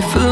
life